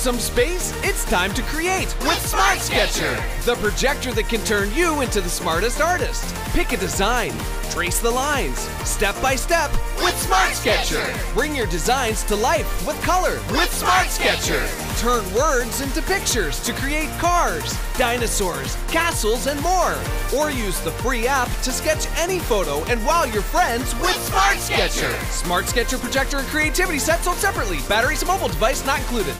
some space? It's time to create with Smart Sketcher, the projector that can turn you into the smartest artist. Pick a design, trace the lines, step by step with Smart Sketcher. Bring your designs to life with color with Smart Sketcher. Turn words into pictures to create cars, dinosaurs, castles, and more. Or use the free app to sketch any photo and wow your friends with Smart Sketcher. Smart Sketcher projector and creativity set sold separately. Batteries and mobile device not included.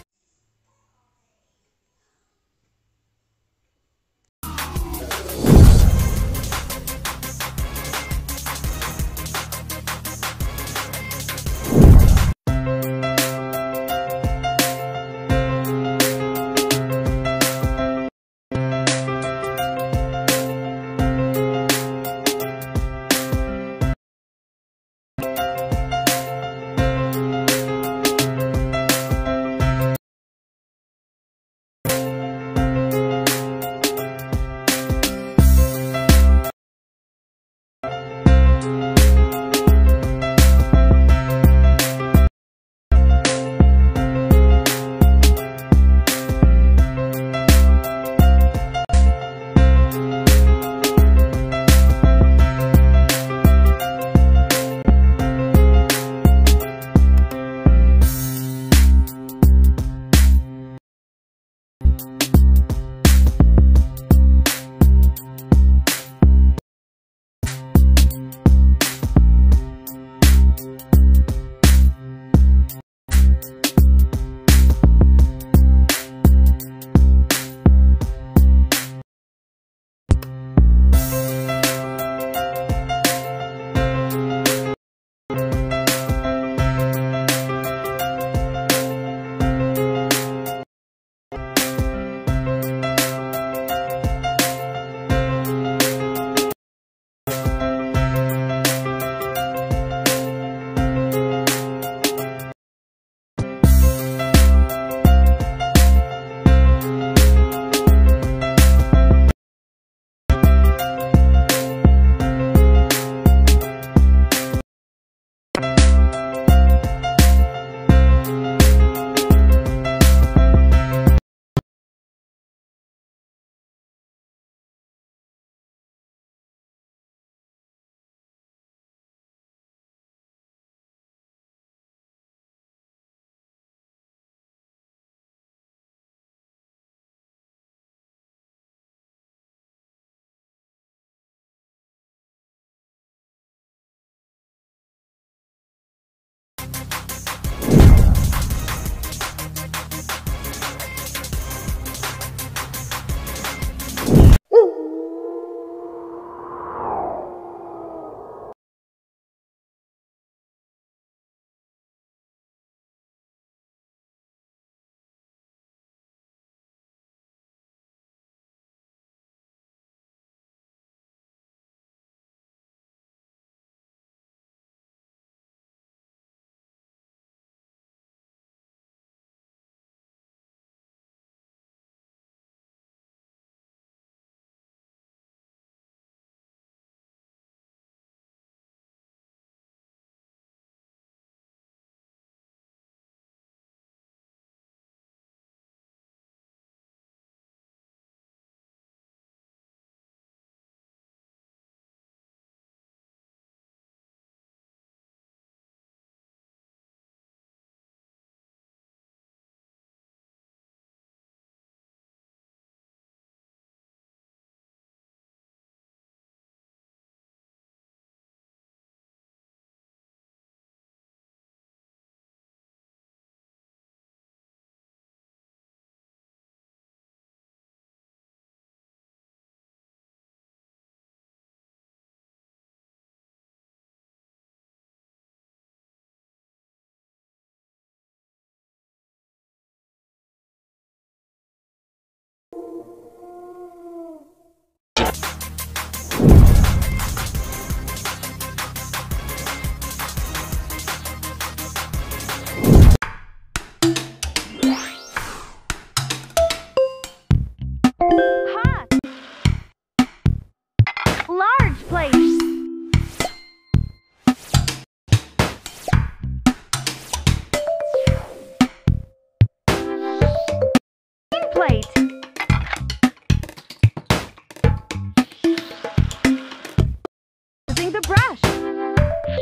the brush.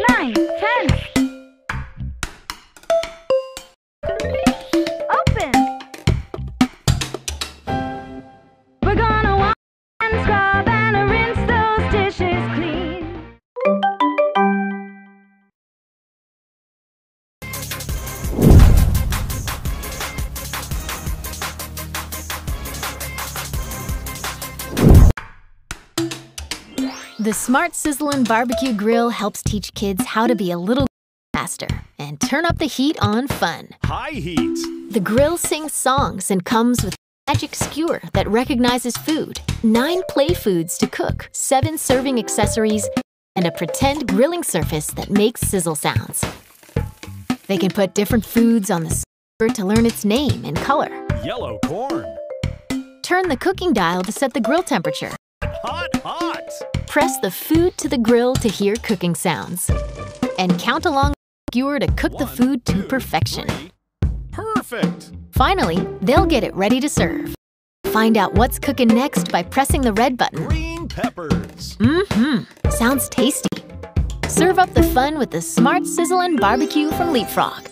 Nine, ten, The Smart Sizzlin' Barbecue Grill helps teach kids how to be a little faster and turn up the heat on fun. High heat. The grill sings songs and comes with a magic skewer that recognizes food, nine play foods to cook, seven serving accessories, and a pretend grilling surface that makes sizzle sounds. They can put different foods on the skewer to learn its name and color. Yellow corn. Turn the cooking dial to set the grill temperature. Hot, hot. Press the food to the grill to hear cooking sounds. And count along the skewer to cook the food to two, perfection. three. Perfect. Finally, they'll get it ready to serve. Find out what's cooking next by pressing the red button. Green peppers. Mmm, sounds tasty. Serve up the fun with the Smart Sizzlin' Barbecue from Leapfrog.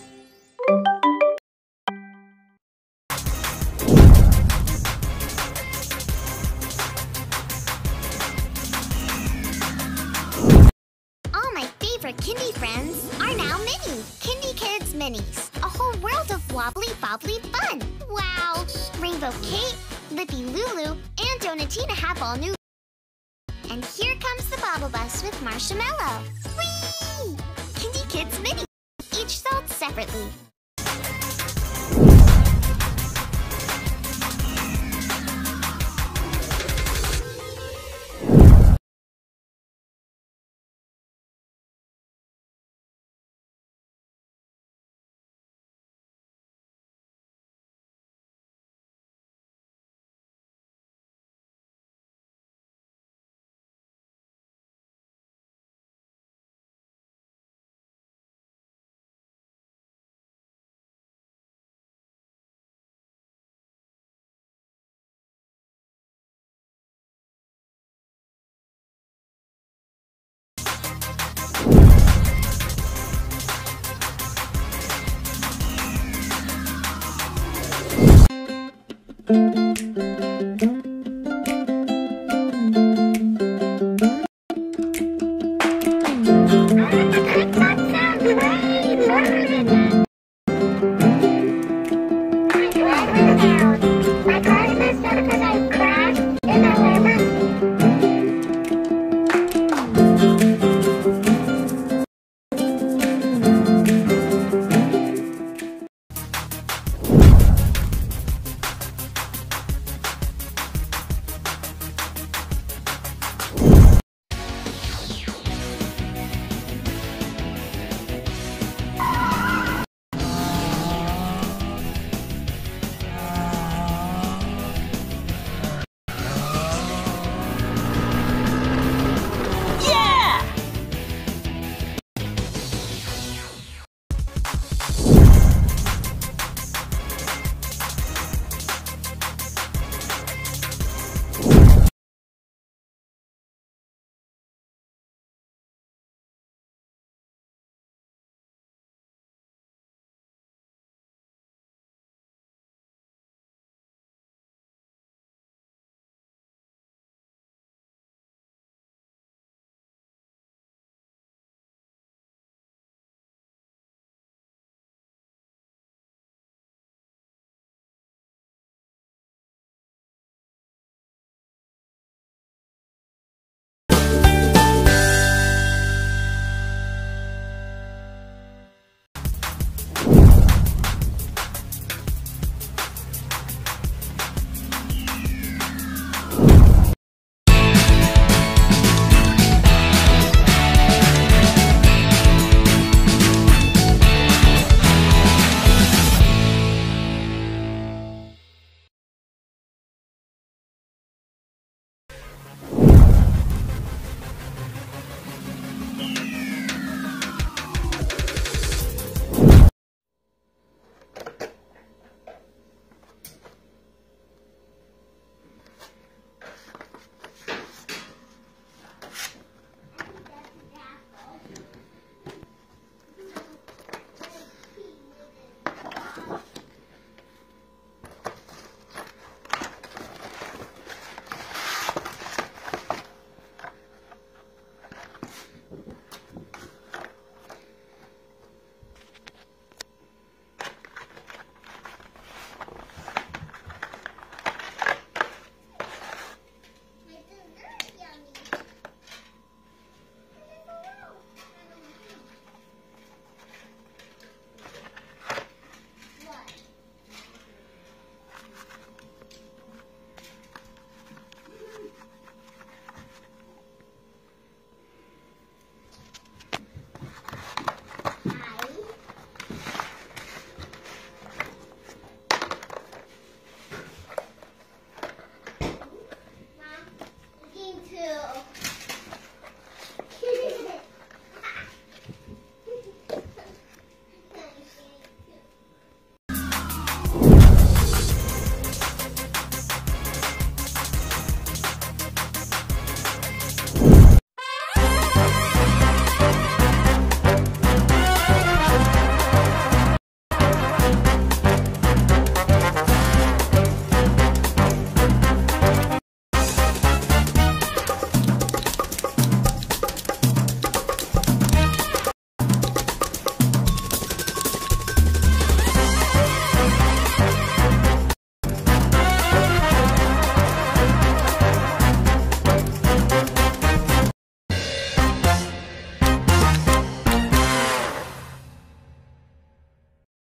Favorite Kindi friends are now mini. Kindi Kids Minis. A whole world of wobbly bobbly fun. Wow. Rainbow Kate, Lippy Lulu, and Donatina have all new. And here comes the Bobble Bus with Marshmallow. Whee! Kindi Kids Mini. Each sold separately. Música